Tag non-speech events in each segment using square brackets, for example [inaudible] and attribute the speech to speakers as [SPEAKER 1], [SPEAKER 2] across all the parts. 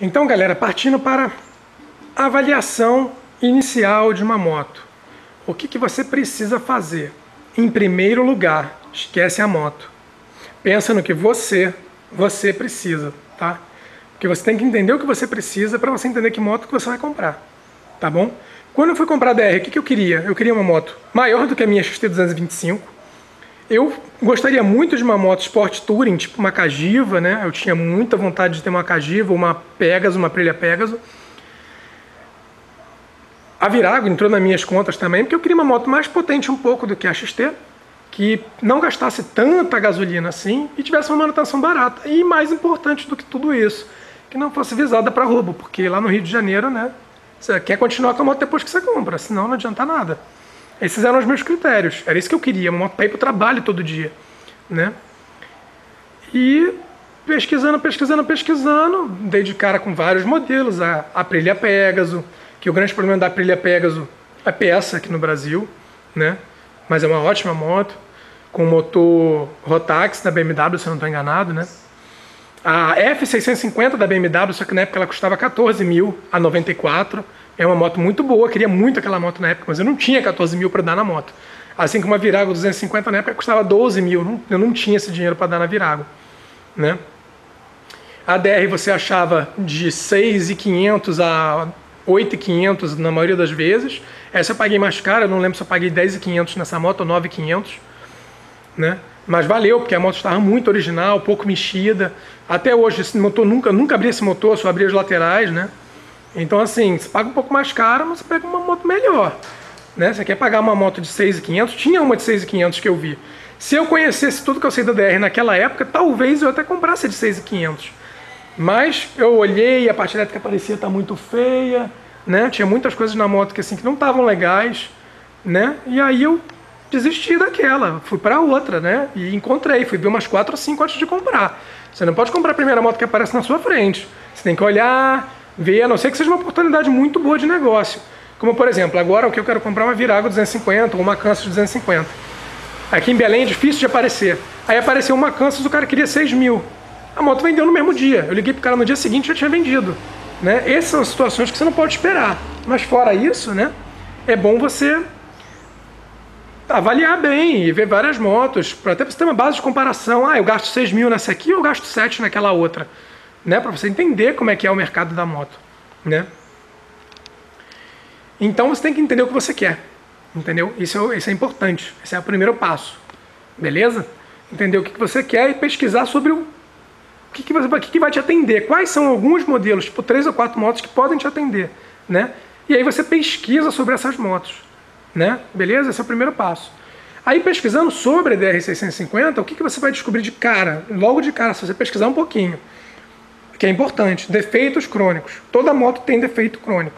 [SPEAKER 1] Então, galera, partindo para a avaliação inicial de uma moto. O que, que você precisa fazer? Em primeiro lugar, esquece a moto. Pensa no que você, você precisa, tá? Porque você tem que entender o que você precisa para você entender que moto que você vai comprar, tá bom? Quando eu fui comprar a DR, o que, que eu queria? Eu queria uma moto maior do que a minha XT225, eu gostaria muito de uma moto Sport Touring, tipo uma Cagiva, né? Eu tinha muita vontade de ter uma Cagiva, uma Pegasus, uma Prilha Pegasus. A Virago entrou nas minhas contas também, porque eu queria uma moto mais potente um pouco do que a XT, que não gastasse tanta gasolina assim e tivesse uma manutenção barata. E mais importante do que tudo isso, que não fosse visada para roubo, porque lá no Rio de Janeiro, né? Você quer continuar com a moto depois que você compra, senão não adianta nada. Esses eram os meus critérios. Era isso que eu queria, uma para ir para o trabalho todo dia, né? E pesquisando, pesquisando, pesquisando, dei de cara com vários modelos, a Aprilia Pegasus, que o grande problema da Aprilia Pegasus é peça aqui no Brasil, né? Mas é uma ótima moto, com motor Rotax da BMW, se eu não estou enganado, né? A F650 da BMW, só que na época ela custava 14 mil a 94 é uma moto muito boa, queria muito aquela moto na época, mas eu não tinha 14 mil para dar na moto. Assim como a Virago 250 na época custava 12 mil, eu não tinha esse dinheiro para dar na Virago. Né? A DR você achava de 6,500 a 8,500 na maioria das vezes. Essa eu paguei mais cara, eu não lembro se eu paguei 10,500 nessa moto ou 9,500. Né? Mas valeu, porque a moto estava muito original, pouco mexida. Até hoje, esse motor nunca, nunca abri esse motor, só abri as laterais, né? Então, assim, você paga um pouco mais caro, mas você pega uma moto melhor. Né? Você quer pagar uma moto de 6.500? Tinha uma de 6.500 que eu vi. Se eu conhecesse tudo que eu sei da DR naquela época, talvez eu até comprasse de 6.500. Mas eu olhei, a parte elétrica parecia estar muito feia, né? Tinha muitas coisas na moto que assim que não estavam legais, né? E aí eu desisti daquela, fui para outra, né? E encontrei, fui ver umas 4 ou 5 antes de comprar. Você não pode comprar a primeira moto que aparece na sua frente. Você tem que olhar, ver, a não ser que seja uma oportunidade muito boa de negócio. Como, por exemplo, agora o que eu quero comprar é uma Virago 250 ou uma Kansas 250. Aqui em Belém é difícil de aparecer. Aí apareceu uma Kansas, o cara queria 6 mil. A moto vendeu no mesmo dia. Eu liguei pro cara no dia seguinte já tinha vendido. Né? Essas são situações que você não pode esperar. Mas fora isso, né, é bom você avaliar bem e ver várias motos, para até você ter uma base de comparação. Ah, eu gasto 6 mil nessa aqui eu gasto 7 naquela outra né? Para você entender como é que é o mercado da moto, né? Então você tem que entender o que você quer, entendeu? Isso é, isso é importante, esse é o primeiro passo, beleza? Entender o que você quer e pesquisar sobre o que, que, você, que, que vai te atender, quais são alguns modelos, tipo três ou quatro motos que podem te atender, né? E aí você pesquisa sobre essas motos, né? Beleza? Esse é o primeiro passo. Aí pesquisando sobre a DR650, o que, que você vai descobrir de cara? Logo de cara, se você pesquisar um pouquinho que é importante, defeitos crônicos. Toda moto tem defeito crônico.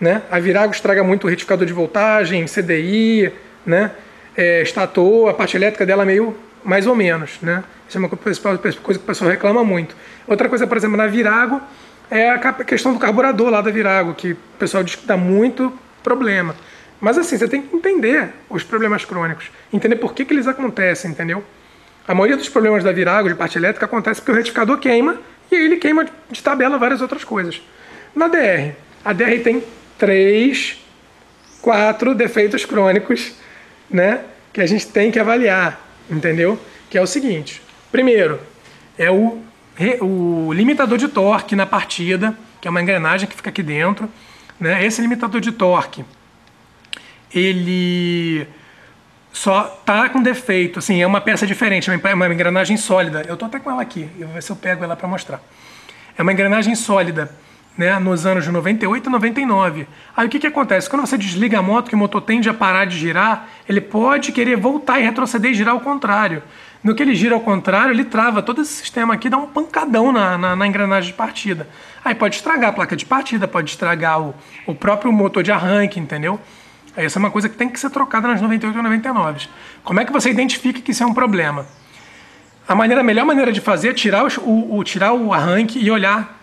[SPEAKER 1] Né? A Virago estraga muito o retificador de voltagem, CDI, né? É, estator, a parte elétrica dela é meio mais ou menos. Né? Isso é uma coisa que o pessoal reclama muito. Outra coisa, por exemplo, na Virago, é a questão do carburador lá da Virago, que o pessoal diz que dá muito problema. Mas assim, você tem que entender os problemas crônicos, entender por que, que eles acontecem, entendeu? A maioria dos problemas da Virago de parte elétrica acontece porque o retificador queima e aí ele queima de tabela várias outras coisas. Na DR, a DR tem três, quatro defeitos crônicos, né, que a gente tem que avaliar, entendeu? Que é o seguinte: primeiro, é o, o limitador de torque na partida, que é uma engrenagem que fica aqui dentro, né? Esse limitador de torque, ele só tá com defeito, assim, é uma peça diferente, é uma engrenagem sólida. Eu tô até com ela aqui, eu vou ver se eu pego ela para mostrar. É uma engrenagem sólida, né, nos anos de 98 e 99. Aí o que que acontece? Quando você desliga a moto, que o motor tende a parar de girar, ele pode querer voltar e retroceder e girar ao contrário. No que ele gira ao contrário, ele trava todo esse sistema aqui, dá um pancadão na, na, na engrenagem de partida. Aí pode estragar a placa de partida, pode estragar o, o próprio motor de arranque, entendeu? Essa é uma coisa que tem que ser trocada nas 98 e 99. Como é que você identifica que isso é um problema? A, maneira, a melhor maneira de fazer é tirar o, o, tirar o arranque e olhar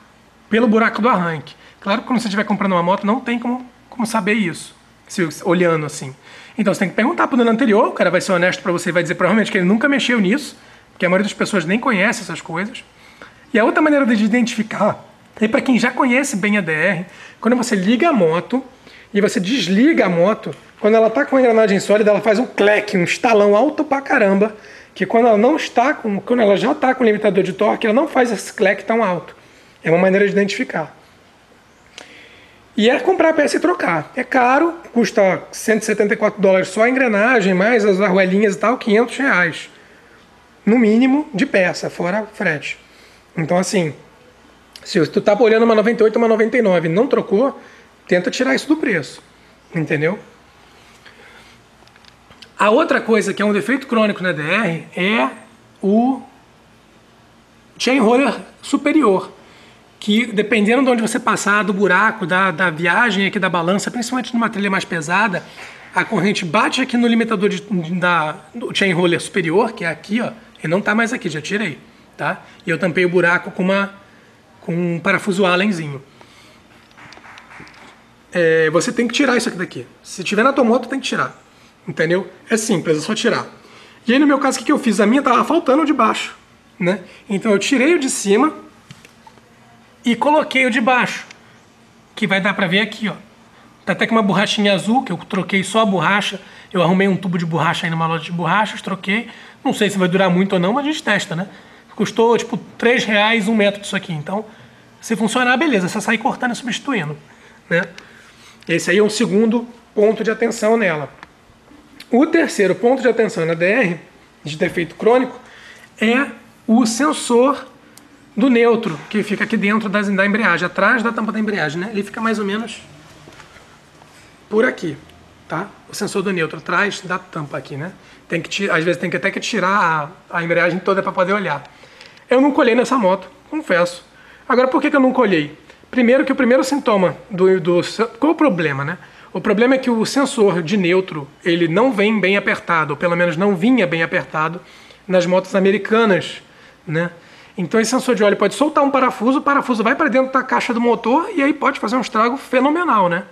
[SPEAKER 1] pelo buraco do arranque. Claro que quando você estiver comprando uma moto, não tem como, como saber isso, se, olhando assim. Então você tem que perguntar para o dono anterior, o cara vai ser honesto para você e vai dizer provavelmente que ele nunca mexeu nisso, porque a maioria das pessoas nem conhece essas coisas. E a outra maneira de identificar E para quem já conhece bem a DR, quando você liga a moto e você desliga a moto, quando ela está com a engrenagem sólida, ela faz um cleque, um estalão alto pra caramba, que quando ela não está com, quando ela já está com limitador de torque, ela não faz esse cleque tão alto. É uma maneira de identificar. E é comprar a peça e trocar. É caro, custa 174 dólares só a engrenagem, mais as arruelinhas e tal, 500 reais. No mínimo de peça, fora frete. Então, assim, se tu tá olhando uma 98 uma 99 e não trocou, tenta tirar isso do preço. Entendeu? A outra coisa que é um defeito crônico na DR é o chain roller superior, que dependendo de onde você passar, do buraco, da, da viagem aqui da balança, principalmente numa trilha mais pesada, a corrente bate aqui no limitador de, da, do chain roller superior, que é aqui, ó, e não está mais aqui, já tirei, tá? E eu tampei o buraco com uma com um parafuso Allenzinho. É, você tem que tirar isso aqui daqui. Se tiver na tua moto, tem que tirar. Entendeu? É simples, é só tirar. E aí no meu caso, o que, eu fiz? A minha tava faltando de baixo, né? Então eu tirei o de cima e coloquei o de baixo, que vai dar pra ver aqui, ó. Tá até com uma borrachinha azul, que eu troquei só a borracha. Eu arrumei um tubo de borracha aí numa loja de borrachas, troquei. Não sei se vai durar muito ou não, mas a gente testa, né? Custou, tipo, 3 reais um metro disso aqui. Então, se funcionar, beleza. Você sair cortando e substituindo, né? Esse aí é um segundo ponto de atenção nela. O terceiro ponto de atenção na DR, de defeito crônico, é o sensor do neutro, que fica aqui dentro das, da embreagem, atrás da tampa da embreagem, né? Ele fica mais ou menos por aqui, tá? O sensor do neutro, atrás da tampa aqui, né? Tem que, às vezes tem que até que tirar a, a embreagem toda para poder olhar. Eu não colhei nessa moto, confesso. Agora, por que, que eu não colhei? Primeiro que o primeiro sintoma do, do... Qual o problema, né? O problema é que o sensor de neutro ele não vem bem apertado, ou pelo menos não vinha bem apertado nas motos americanas, né? Então esse sensor de óleo pode soltar um parafuso, o parafuso vai para dentro da caixa do motor e aí pode fazer um estrago fenomenal, né?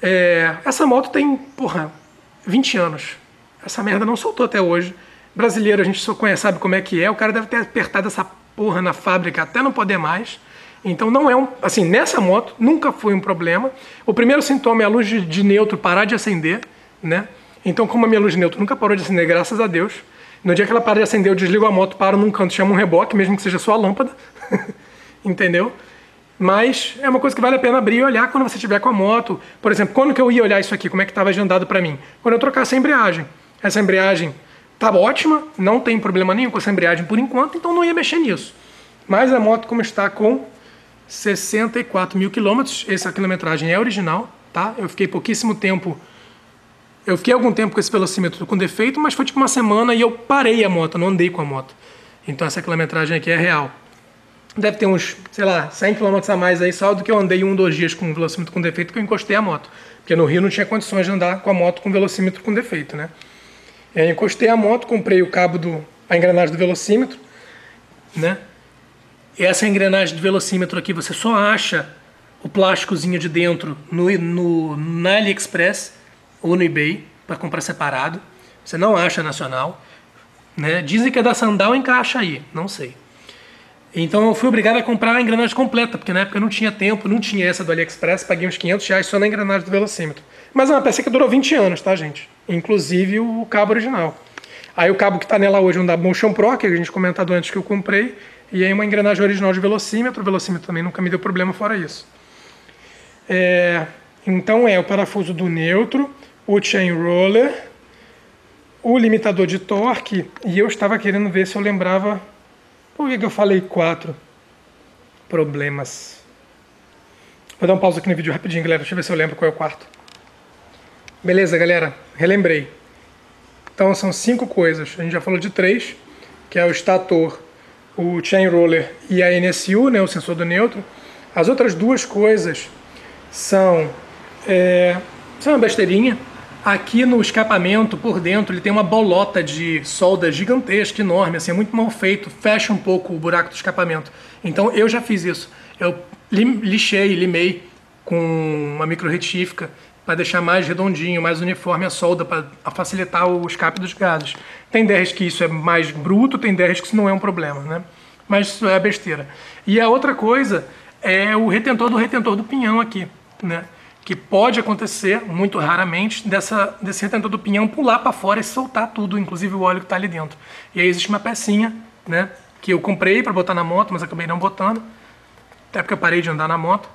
[SPEAKER 1] É, essa moto tem, porra, 20 anos. Essa merda não soltou até hoje. Brasileiro a gente só conhece, sabe como é que é. O cara deve ter apertado essa porra na fábrica até não poder mais. Então não é um, assim, nessa moto nunca foi um problema. O primeiro sintoma é a luz de, de neutro parar de acender, né? Então como a minha luz de neutro nunca parou de acender, graças a Deus, no dia que ela para de acender, eu desligo a moto, paro num canto, chamo um reboque, mesmo que seja só a lâmpada, [laughs] entendeu? Mas é uma coisa que vale a pena abrir e olhar quando você estiver com a moto. Por exemplo, quando que eu ia olhar isso aqui, como é que estava agendado para mim? Quando eu trocasse a embreagem. Essa embreagem estava ótima, não tem problema nenhum com essa embreagem por enquanto, então não ia mexer nisso. Mas a moto como está com 64 mil quilômetros. Essa quilometragem é original, tá? Eu fiquei pouquíssimo tempo. Eu fiquei algum tempo com esse velocímetro com defeito, mas foi tipo uma semana e eu parei a moto, não andei com a moto. Então essa quilometragem aqui é real. Deve ter uns, sei lá, 100 km a mais aí só do que eu andei um, dois dias com um velocímetro com defeito que eu encostei a moto. Porque no Rio não tinha condições de andar com a moto com velocímetro com defeito, né? E aí encostei a moto, comprei o cabo do a engrenagem do velocímetro, né? Essa engrenagem de velocímetro aqui você só acha o plásticozinho de dentro no, no, na AliExpress ou no eBay para comprar separado. Você não acha nacional. Né? Dizem que é da Sandal, encaixa aí, não sei. Então eu fui obrigado a comprar a engrenagem completa, porque na época eu não tinha tempo, não tinha essa do AliExpress, paguei uns 500 reais só na engrenagem do velocímetro. Mas é uma peça que durou 20 anos, tá, gente? Inclusive o cabo original. Aí o cabo que está nela hoje é um da Motion Pro, que a gente comentado antes que eu comprei, e aí uma engrenagem original de velocímetro, o velocímetro também nunca me deu problema fora isso. É, então é o parafuso do neutro, o chain roller, o limitador de torque, e eu estava querendo ver se eu lembrava por que, que eu falei quatro problemas. Vou dar um pausa aqui no vídeo rapidinho, galera, deixa eu ver se eu lembro qual é o quarto. Beleza, galera, relembrei. Então são cinco coisas, a gente já falou de três, que é o estator, o chain roller e a NSU, né, o sensor do neutro. As outras duas coisas são, é, são uma besteirinha. Aqui no escapamento, por dentro, ele tem uma bolota de solda gigantesca, enorme, assim, é muito mal feito, fecha um pouco o buraco do escapamento. Então eu já fiz isso. Eu lixei, limei com uma micro retífica para deixar mais redondinho, mais uniforme a solda, para facilitar o escape dos gases. Tem DRs que isso é mais bruto, tem DRs que isso não é um problema, né? Mas isso é besteira. E a outra coisa é o retentor do retentor do pinhão aqui, né? Que pode acontecer, muito raramente, dessa, desse retentor do pinhão pular para fora e soltar tudo, inclusive o óleo que está ali dentro. E aí existe uma pecinha, né? Que eu comprei para botar na moto, mas acabei não botando. Até porque eu parei de andar na moto.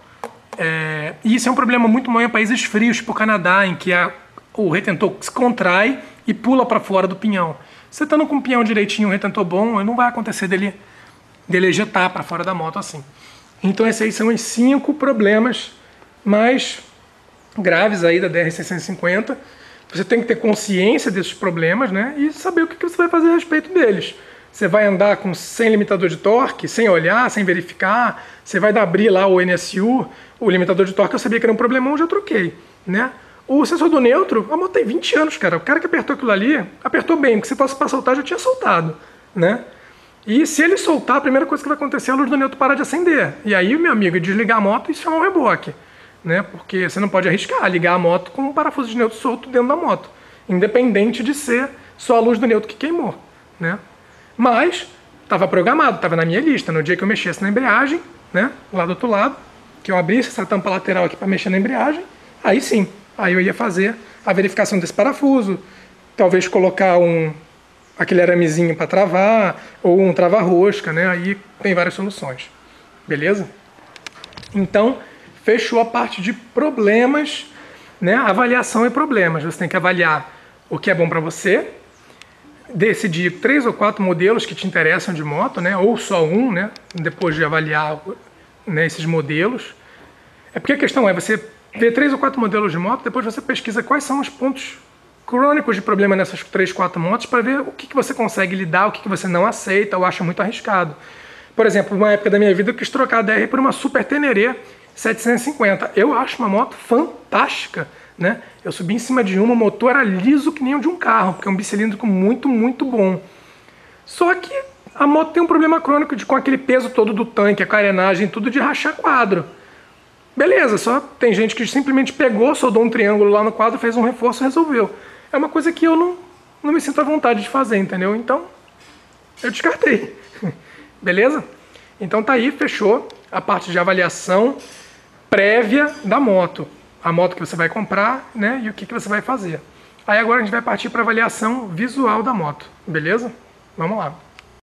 [SPEAKER 1] É, e isso é um problema muito maior em países frios, tipo o Canadá, em que a, o retentor se contrai e pula para fora do pinhão. Você estando com o pinhão direitinho, um retentor bom, não vai acontecer dele, dele ejetar para fora da moto assim. Então esses aí são os cinco problemas mais graves aí da DR650. Você tem que ter consciência desses problemas né, e saber o que você vai fazer a respeito deles. Você vai andar com sem limitador de torque, sem olhar, sem verificar. Você vai abrir lá o NSU, o limitador de torque eu sabia que era um problemão, já troquei, né? O sensor do neutro, a moto tem 20 anos, cara. O cara que apertou aquilo ali, apertou bem, porque se fosse para soltar, já tinha soltado, né? E se ele soltar, a primeira coisa que vai acontecer é a luz do neutro parar de acender. E aí, meu amigo, desligar a moto e chamar um reboque, né? Porque você não pode arriscar ligar a moto com um parafuso de neutro solto dentro da moto, independente de ser só a luz do neutro que queimou, né? Mas estava programado, estava na minha lista. No dia que eu mexesse na embreagem, né, lá do outro lado, que eu abrisse essa tampa lateral aqui para mexer na embreagem, aí sim, Aí eu ia fazer a verificação desse parafuso, talvez colocar um aquele aramezinho para travar ou um trava-rosca, né? Aí tem várias soluções. Beleza? Então, fechou a parte de problemas, né? Avaliação e problemas. Você tem que avaliar o que é bom para você, decidir três ou quatro modelos que te interessam de moto, né? Ou só um, né? Depois de avaliar né, esses modelos. É porque a questão é, você vê três ou quatro modelos de moto, depois você pesquisa quais são os pontos crônicos de problema nessas três, quatro motos para ver o que, que você consegue lidar, o que, que você não aceita ou acha muito arriscado. Por exemplo, uma época da minha vida eu quis trocar a DR por uma Super Teneré 750. Eu acho uma moto fantástica, né? Eu subi em cima de uma, o motor era liso que nem o de um carro, porque é um bicilíndrico muito, muito bom. Só que a moto tem um problema crônico de com aquele peso todo do tanque, a carenagem, tudo de rachar quadro. Beleza, só tem gente que simplesmente pegou, soldou um triângulo lá no quadro, fez um reforço e resolveu. É uma coisa que eu não, não me sinto à vontade de fazer, entendeu? Então, eu descartei. [laughs] Beleza? Então tá aí, fechou a parte de avaliação prévia da moto. A moto que você vai comprar, né? E o que, que você vai fazer. Aí agora a gente vai partir para avaliação visual da moto. Beleza? Vamos lá.